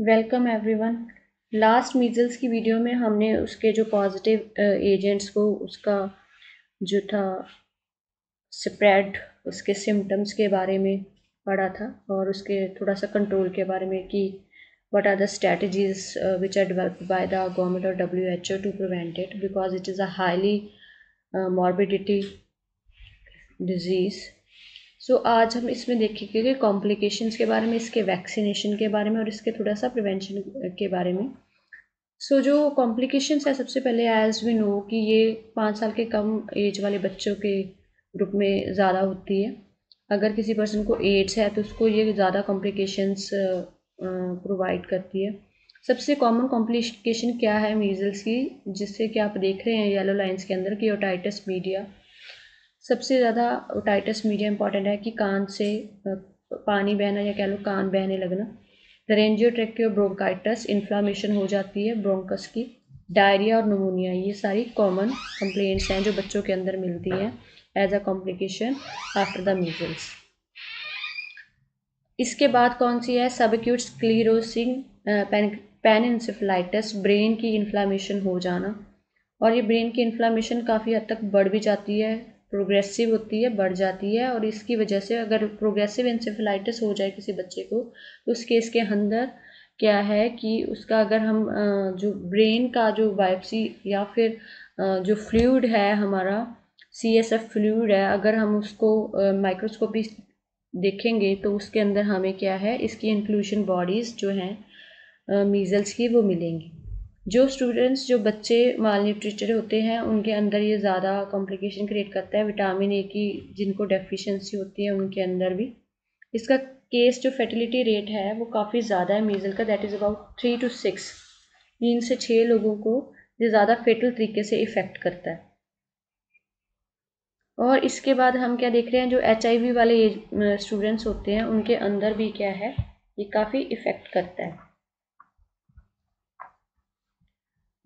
Welcome everyone last measles की video में हमने उसके जो पॉजिटिव एजेंट्स को उसका जो था स्प्रेड उसके सिम्टम्स के बारे में पढ़ा था और उसके थोड़ा सा कंट्रोल के बारे में कि what are the strategies which are develop by the government of W H O to prevent it because it is a highly morbidity disease so so, आज हम इसमें देखेंगे कि कॉम्प्लिकेशंस के बारे में इसके वैक्सीनेशन के बारे में और इसके थोड़ा सा प्रिवेंशन के बारे में। सो so, जो कॉम्प्लिकेशंस है सबसे पहले एज वी नो कि ये पाँच साल के कम एज वाले बच्चों के ग्रुप में ज़्यादा होती है। अगर किसी पर्सन को एड्स है तो उसको ये ज़्यादा कॉम्प्लिकेशंस प्रोवाइड करती है। सबसे कॉमन कॉम्प्लिकेशन क्या है मीज़ल्स की जिससे कि आप देख रहे हैं येलो लाइंस के अंदर की ओटाइटस मीडिया सबसे ज़्यादा ओटाइटिस मीडिया इंपॉर्टेंट है कि कान से पानी बहना या कह लो कान बहने लगना। रेंजियोट्रेक्टियो ब्रोंकाइटस इन्फ्लामेशन हो जाती है ब्रोंकस की। डायरिया और नमोनिया ये सारी कॉमन कंप्लेंट्स हैं जो बच्चों के अंदर मिलती हैं as a complication after the measles इसके बाद कौन सी है? सब एक्यूट स्क्लीरोसिंग पेनिनसिफलाइटिस ब्रेन की इन्फ्लामेशन हो जाना। और ये ब्रेन की इन्फ्लामेशन काफ़ी हद तक बढ़ भी जाती है। प्रोग्रेसिव होती है, बढ़ जाती है और इसकी वजह से अगर प्रोग्रेसिव इंसेफेलाइटिस हो जाए किसी बच्चे को तो उस केस के अंदर क्या है कि उसका अगर हम जो ब्रेन का जो बायोप्सी या फिर जो फ्लूड है हमारा सी एस एफ़ फ्लूड है, अगर हम उसको माइक्रोस्कोपी देखेंगे तो उसके अंदर हमें क्या है, इसकी इंक्लूशन बॉडीज़ जो हैं मीज़ल्स की वो मिलेंगी। जो स्टूडेंट्स जो बच्चे माल न्यूट्रिटेड होते हैं, उनके अंदर ये ज़्यादा कॉम्प्लिकेशन क्रिएट करता है। विटामिन ए की जिनको डेफिशिएंसी होती है, उनके अंदर भी। इसका केस जो फर्टिलिटी रेट है, वो काफ़ी ज़्यादा है मीज़ल का। That is about three two six तीन से छः लोगों को ये ज़्यादा फेटल तरीके से इफ़ेक्ट करता है। और इसके बाद हम क्या देख रहे हैं, जो एचआईवी वाले स्टूडेंट्स होते हैं, उनके अंदर भी क्या है, ये काफ़ी इफ़ेक्ट करता है।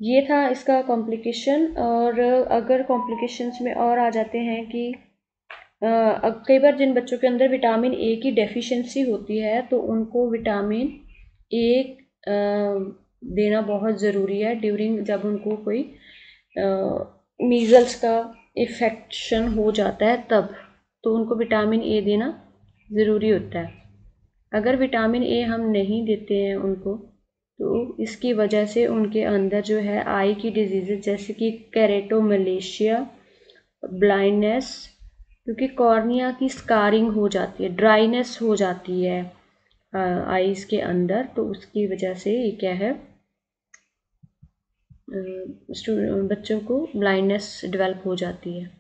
ये था इसका कॉम्प्लिकेशन और अगर कॉम्प्लिकेशंस में और आ जाते हैं कि कई बार जिन बच्चों के अंदर विटामिन ए की डेफिशिएंसी होती है तो उनको विटामिन ए देना बहुत ज़रूरी है ड्यूरिंग जब उनको कोई मीज़ल्स का इफेक्शन हो जाता है तब तो उनको विटामिन ए देना ज़रूरी होता है। अगर विटामिन ए हम नहीं देते हैं उनको तो इसकी वजह से उनके अंदर जो है आई की डिज़ीज़ जैसे कि कैरेटो मलेशिया ब्लाइंडनेस क्योंकि कॉर्निया की स्कारिंग हो जाती है ड्राइनेस हो जाती है आईज़ के अंदर तो उसकी वजह से ये क्या है? बच्चों को ब्लाइंडनेस डेवलप हो जाती है।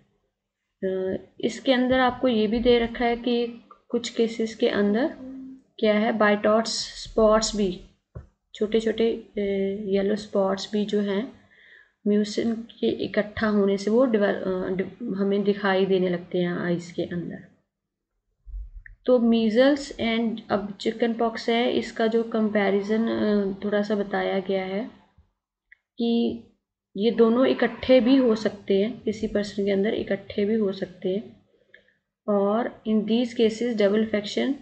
इसके अंदर आपको ये भी दे रखा है कि कुछ केसेस के अंदर क्या है? बाइटॉट्स स्पॉट्स भी छोटे छोटे येलो स्पॉट्स भी जो हैं म्यूसिन के इकट्ठा होने से वो हमें दिखाई देने लगते हैं आइस के अंदर। तो मीज़ल्स एंड अब चिकन पॉक्स है, इसका जो कंपैरिजन थोड़ा सा बताया गया है कि ये दोनों इकट्ठे भी हो सकते हैं, किसी पर्सन के अंदर इकट्ठे भी हो सकते हैं और in these cases double infection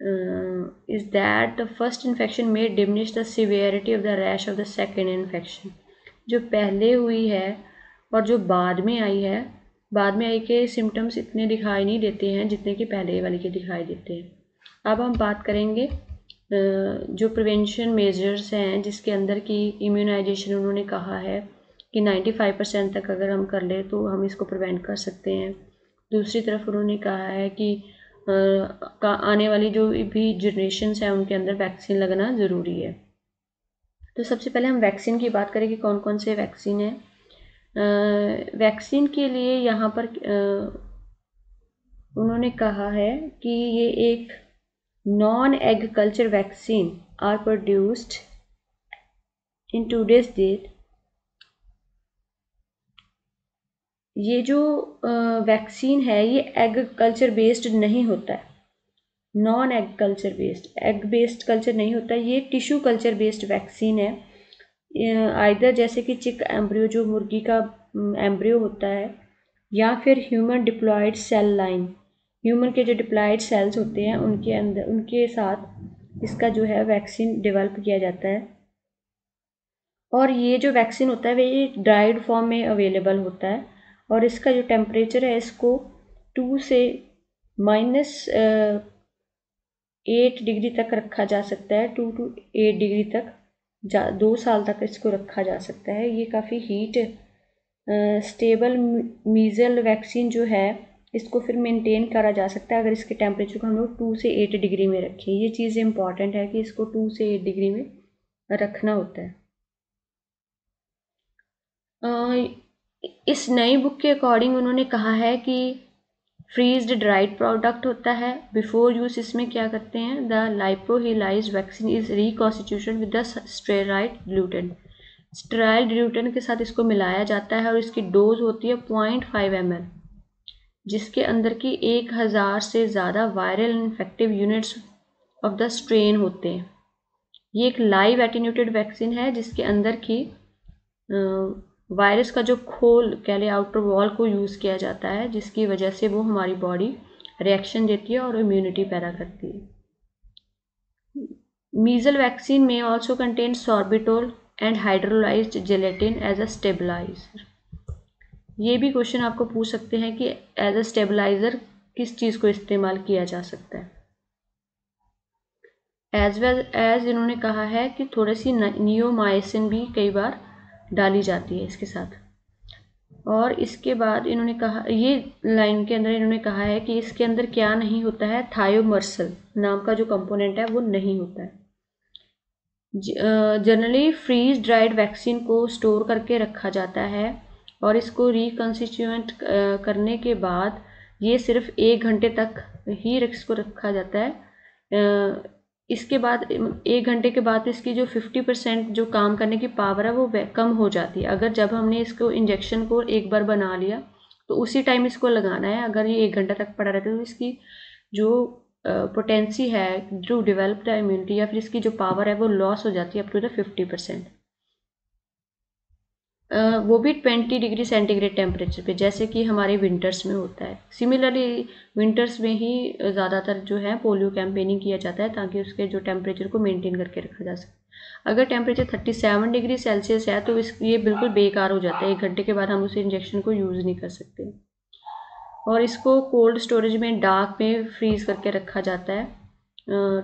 is that the first infection may diminish the severity of the rash of the second infection? जो पहले हुई है और जो बाद में आई है, बाद में आई के सिम्टम्स इतने दिखाई नहीं देते हैं जितने कि पहले वाली के दिखाई देते हैं। अब हम बात करेंगे जो प्रिवेंशन मेजर्स हैं जिसके अंदर की इम्यूनाइजेशन उन्होंने कहा है कि 95 परसेंट तक अगर हम कर ले तो हम इसको प्रिवेंट कर सकते हैं। दूसरी तरफ़ उन्होंने कहा है कि का आने वाली जो भी जनरेशन है, उनके अंदर वैक्सीन लगना ज़रूरी है। तो सबसे पहले हम वैक्सीन की बात करें कि कौन कौन से वैक्सीन है। वैक्सीन के लिए यहाँ पर उन्होंने कहा है कि ये एक non agriculture vaccine are produced in today's date ये जो वैक्सीन है, ये एग कल्चर बेस्ड नहीं होता है। Non egg culture based egg based culture नहीं होता ये टिश्यू कल्चर बेस्ड वैक्सीन है। आइधर जैसे कि चिक एम्ब्रियो जो मुर्गी का एम्ब्रियो होता है, या फिर human diploid cell line human के जो डिप्लॉयड सेल्स होते हैं, उनके अंदर, उनके साथ इसका जो है वैक्सीन डेवलप किया जाता है। और ये जो वैक्सीन होता है, वे ड्राइड फॉर्म में अवेलेबल होता है। और इसका जो टेम्परेचर है, इसको टू से माइनस एट डिग्री तक रखा जा सकता है। टू टू एट डिग्री तक जा, दो साल तक इसको रखा जा सकता है। ये काफ़ी हीट स्टेबल मीज़ल वैक्सीन जो है, इसको फिर मेंटेन करा जा सकता है। अगर इसके टेम्परेचर को हम लोग टू से एट डिग्री में रखें, ये चीज़ इंपॉर्टेंट है कि इसको टू से एट डिग्री में रखना होता है। इस नई बुक के अकॉर्डिंग उन्होंने कहा है कि फ्रीज्ड ड्राइड प्रोडक्ट होता है। बिफोर यूज़ इसमें क्या करते हैं? The lyophilized vaccine is reconstitution with the steroid gluten sterile gluten के साथ इसको मिलाया जाता है और इसकी डोज होती है पॉइंट फाइव एम जिसके अंदर की एक हज़ार से ज़्यादा viral infective units of the strain होते हैं। ये एक लाइव एटीन्यूटेड वैक्सीन है, जिसके अंदर की वायरस का जो खोल, कह लें आउटर वॉल को यूज़ किया जाता है, जिसकी वजह से वो हमारी बॉडी रिएक्शन देती है और इम्यूनिटी पैदा करती है। मीजल वैक्सीन में also contain sorbitol and hydrolysed gelatin as a stabiliser ये भी क्वेश्चन आपको पूछ सकते हैं कि एज अ स्टेबलाइजर किस चीज़ को इस्तेमाल किया जा सकता है। एज वेल एज इन्होंने कहा है कि थोड़ी सी नियोमाइसिन भी कई बार डाली जाती है इसके साथ। और इसके बाद इन्होंने कहा, ये लाइन के अंदर इन्होंने कहा है कि इसके अंदर क्या नहीं होता है, थायोमर्सल नाम का जो कंपोनेंट है, वो नहीं होता है। जनरली फ्रीज ड्राइड वैक्सीन को स्टोर करके रखा जाता है और इसको रिकन्स्टिट्यूएंट करने के बाद ये सिर्फ़ एक घंटे तक ही इसको रखा जाता है। इसके बाद, एक घंटे के बाद इसकी जो फिफ्टी परसेंट जो काम करने की पावर है वो कम हो जाती है। अगर जब हमने इसको इंजेक्शन को एक बार बना लिया तो उसी टाइम इसको लगाना है। अगर ये एक घंटा तक पड़ा रहता है तो इसकी जो पोटेंसी है, जो डेवलप्ड इम्यूनिटी या फिर इसकी जो पावर है, वो लॉस हो जाती है up to the fifty percent वो भी ट्वेंटी डिग्री सेंटीग्रेड टेम्परेचर पे, जैसे कि हमारे विंटर्स में होता है। सिमिलरली विंटर्स में ही ज़्यादातर जो है पोलियो कैंपेनिंग किया जाता है ताकि उसके जो टेम्परेचर को मेंटेन करके रखा जा सके। अगर temperature thirty seven degree Celsius है तो इस, ये बिल्कुल बेकार हो जाता है। एक घंटे के बाद हम उस इंजेक्शन को यूज़ नहीं कर सकते। और इसको कोल्ड स्टोरेज में, डार्क में फ्रीज करके रखा जाता है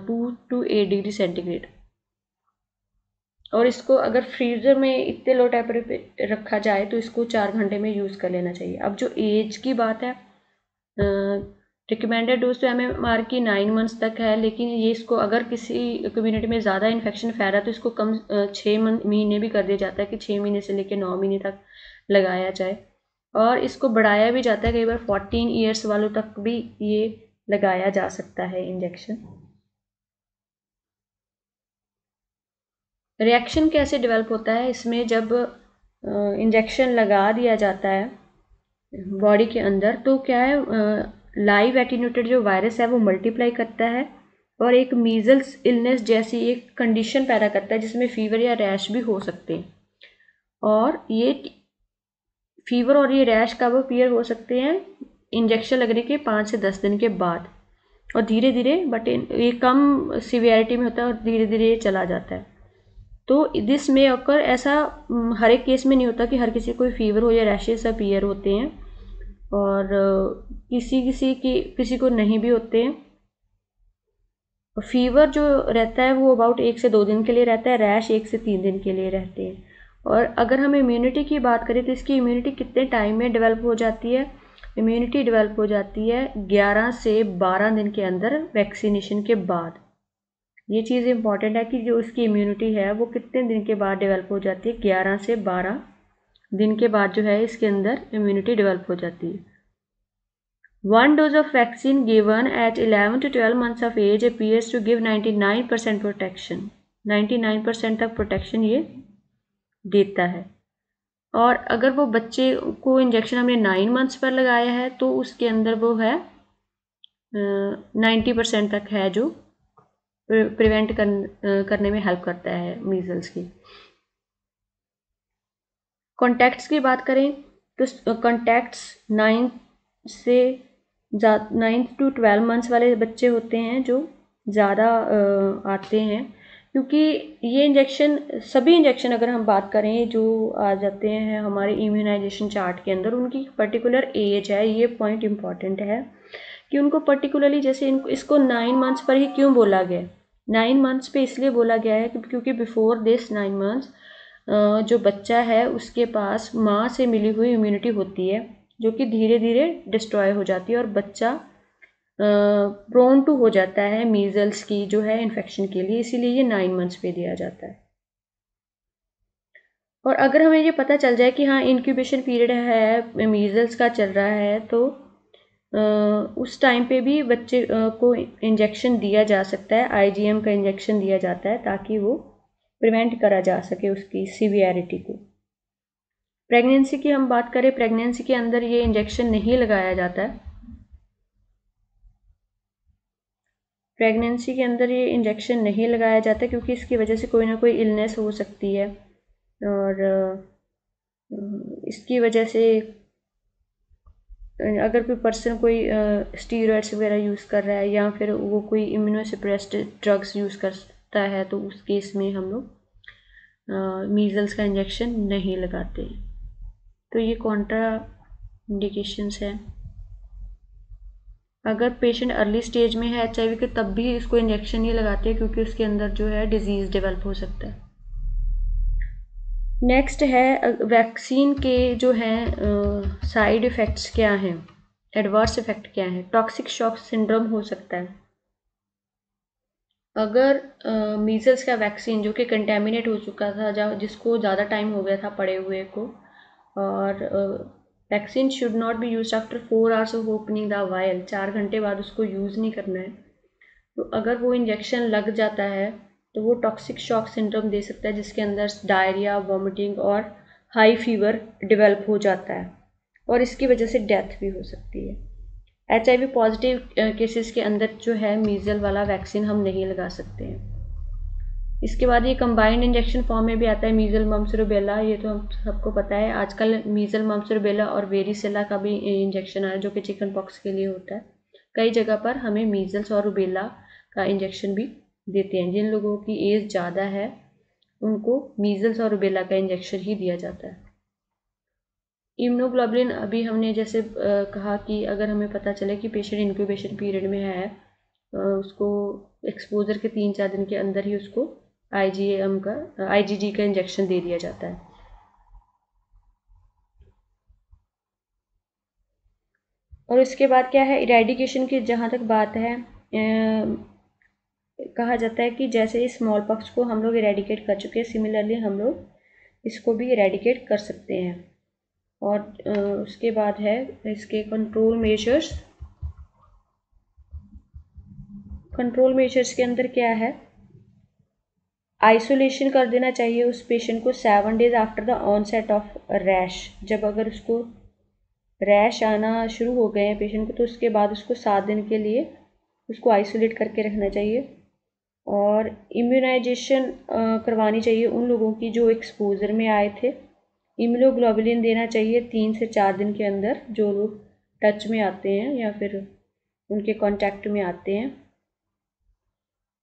two to eight degree centigrade. और इसको अगर फ्रीज़र में इतने लो टेम्परेचर पे रखा जाए तो इसको चार घंटे में यूज़ कर लेना चाहिए। अब जो एज की बात है रिकमेंडेड डोज तो एम एम आर की नाइन मंथ्स तक है, लेकिन ये इसको अगर किसी कम्युनिटी में ज़्यादा इन्फेक्शन फैला तो इसको कम छः महीने भी कर दिया जाता है कि छः महीने से लेकर नौ महीने तक लगाया जाए। और इसको बढ़ाया भी जाता है, कई बार फोर्टीन ईयर्स वालों तक भी ये लगाया जा सकता है इंजेक्शन रिएक्शन कैसे डेवलप होता है, इसमें जब इंजेक्शन लगा दिया जाता है बॉडी के अंदर तो क्या है लाइव एटीन्यूटेड जो वायरस है, वो मल्टीप्लाई करता है और एक मीजल्स इलनेस जैसी एक कंडीशन पैदा करता है, जिसमें फीवर या रैश भी हो सकते हैं। और ये फीवर और ये रैश कब अपीयर हो सकते हैं इंजेक्शन लगने के पाँच से दस दिन के बाद। और धीरे धीरे बट ये कम सीवियरिटी में होता है और धीरे धीरे ये चला जाता है। तो दिस में अकर ऐसा हर एक केस में नहीं होता कि हर किसी को फीवर हो या रैशेस अपीयर होते हैं। और किसी किसी की, किसी को नहीं भी होते हैं। फीवर जो रहता है वो अबाउट एक से दो दिन के लिए रहता है रैश एक से तीन दिन के लिए रहते हैं। और अगर हम इम्यूनिटी की बात करें तो इसकी इम्यूनिटी कितने टाइम में डेवलप हो जाती है? इम्यूनिटी डेवलप हो जाती है 11 से 12 दिन के अंदर वैक्सीनेशन के बाद। ये चीज़ इंपॉर्टेंट है कि जो उसकी इम्यूनिटी है, वो कितने दिन के बाद डेवलप हो जाती है? ग्यारह से बारह दिन के बाद जो है इसके अंदर इम्यूनिटी डेवलप हो जाती है। One dose of vaccine given at eleven to twelve months of age appears to give ninety nine percent protection ninety nine percent तक प्रोटेक्शन ये देता है। और अगर वो बच्चे को इंजेक्शन हमने नाइन मंथ्स पर लगाया है तो उसके अंदर वो है नाइन्टी परसेंट तक है जो प्रिवेंट कर, करने में हेल्प करता है मीजल्स की। कॉन्टैक्ट्स की बात करें तो कॉन्टैक्ट्स नाइन्थ से नाइन्थ टू ट्वेल्व मंथ्स वाले बच्चे होते हैं जो ज़्यादा आते हैं क्योंकि ये इंजेक्शन सभी इंजेक्शन अगर हम बात करें जो आ जाते हैं हमारे इम्यूनाइजेशन चार्ट के अंदर उनकी पर्टिकुलर एज है ये पॉइंट इंपॉर्टेंट है। कि उनको पर्टिकुलरली जैसे इनको, इसको नाइन मंथ्स पर ही क्यों बोला गया? नाइन मंथ्स पे इसलिए बोला गया है क्योंकि बिफोर दिस नाइन मंथ्स जो बच्चा है, उसके पास माँ से मिली हुई इम्यूनिटी होती है, जो कि धीरे धीरे डिस्ट्रॉय हो जाती है और बच्चा प्रोन टू हो जाता है मीज़ल्स की, जो है इन्फेक्शन के लिए। इसीलिए ये नाइन मंथ्स पे दिया जाता है। और अगर हमें ये पता चल जाए कि हाँ इंक्यूबेशन पीरियड है मीज़ल्स का चल रहा है तो उस टाइम पे भी बच्चे को इंजेक्शन दिया जा सकता है आईजीएम का इंजेक्शन दिया जाता है ताकि वो प्रिवेंट करा जा सके उसकी सीवियरिटी को। प्रेगनेंसी की हम बात करें प्रेगनेंसी के अंदर ये इंजेक्शन नहीं लगाया जाता है। प्रेगनेंसी के अंदर ये इंजेक्शन नहीं लगाया जाता क्योंकि इसकी वजह से कोई ना कोई इलनेस हो सकती है और इसकी वजह से अगर कोई पर्सन कोई स्टीरॉइड्स वगैरह यूज़ कर रहा है या फिर वो कोई इम्यूनोसप्रेस्ड ड्रग्स यूज़ करता है तो उस केस में हम लोग मीज़ल्स का इंजेक्शन नहीं लगाते। तो ये कॉन्ट्रा इंडिकेशंस हैं। अगर पेशेंट अर्ली स्टेज में है एचआईवी के तब भी इसको इंजेक्शन नहीं लगाते क्योंकि उसके अंदर जो है डिज़ीज़ डेवलप हो सकता है। नेक्स्ट है वैक्सीन के जो हैं साइड इफ़ेक्ट्स क्या हैं? एडवर्स इफ़ेक्ट क्या है? टॉक्सिक शॉक सिंड्रोम हो सकता है। अगर मीज़ल्स का वैक्सीन जो कि कंटेमिनेट हो चुका था जहाँ जिसको ज़्यादा टाइम हो गया था पड़े हुए को, और vaccine should not be used after four hours of opening the vial चार घंटे बाद उसको यूज़ नहीं करना है। तो अगर वो इंजेक्शन लग जाता है तो वो टॉक्सिक शॉक सिंड्रोम दे सकता है, जिसके अंदर डायरिया वॉमिटिंग और हाई फीवर डिवेल्प हो जाता है। और इसकी वजह से डेथ भी हो सकती है। एचआईवी पॉजिटिव केसेस के अंदर जो है मीज़ल वाला वैक्सीन हम नहीं लगा सकते हैं। इसके बाद ये कंबाइंड इंजेक्शन फॉर्म में भी आता है मीज़ल मम्स रुबेला ये तो हम सबको पता है, आजकल मीज़ल मम्स रुबेला और वेरीसेला का भी इंजेक्शन आया जो कि चिकन पॉक्स के लिए होता है। कई जगह पर हमें मीज़ल्स और रुबेला का इंजेक्शन भी देते हैं। जिन लोगों की एज ज़्यादा है, उनको मीज़ल्स और रुबेला का इंजेक्शन ही दिया जाता है। इम्नोग्लोबलिन अभी हमने जैसे कहा कि अगर हमें पता चले कि पेशेंट इंक्यूबेशन पीरियड में है उसको एक्सपोजर के तीन चार दिन के अंदर ही उसको आईजीएम का आईजीजी का इंजेक्शन दे दिया जाता है। और इसके बाद क्या है? इरेडिकेशन की जहाँ तक बात है कहा जाता है कि जैसे इस स्मॉल पॉक्स को हम लोग इरेडिकेट कर चुके हैं सिमिलरली हम लोग इसको भी इरेडिकेट कर सकते हैं। और उसके बाद है इसके कंट्रोल मेजर्स कंट्रोल मेजर्स के अंदर क्या है? आइसोलेशन कर देना चाहिए उस पेशेंट को seven days after the onset of rash जब अगर उसको रैश आना शुरू हो गए हैं पेशेंट को तो उसके बाद उसको सात दिन के लिए उसको आइसोलेट करके रखना चाहिए। और इम्यूनाइजेशन करवानी चाहिए उन लोगों की जो एक्सपोजर में आए थे। इम्यूनोग्लोबुलिन देना चाहिए तीन से चार दिन के अंदर जो लोग टच में आते हैं या फिर उनके कांटेक्ट में आते हैं।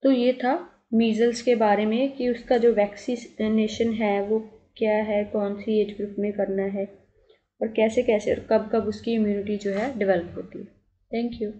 तो ये था मीज़ल्स के बारे में कि उसका जो वैक्सीनेशन है वो क्या है, कौन सी एज ग्रुप में करना है और कैसे कैसे और कब कब उसकी इम्यूनिटी जो है डेवलप होती है। Thank you